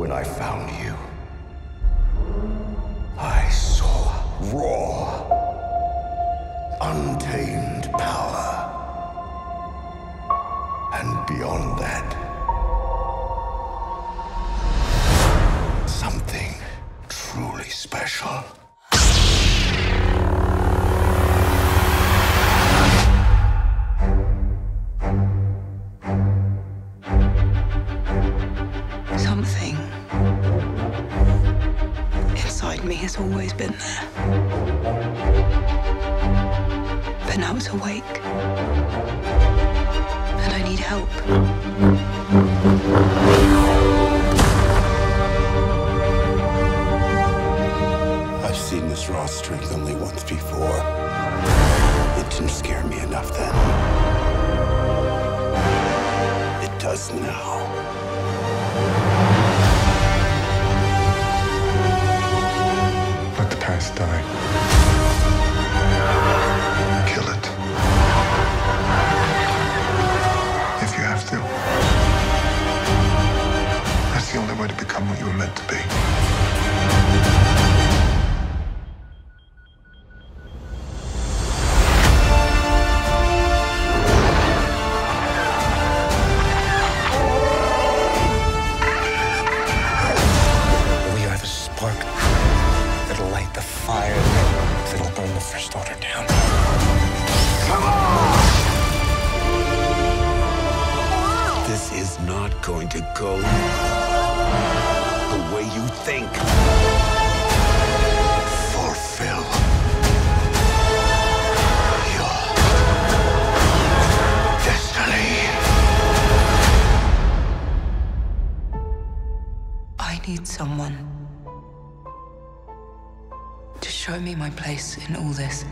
When I found you, I saw raw, untamed power. And beyond that, something truly special. Me has always been there. But now it's awake. And I need help. I've seen this raw strength only once before. It didn't scare me enough then. Let the go the way you think. Fulfill your destiny. I need someone to show me my place in all this.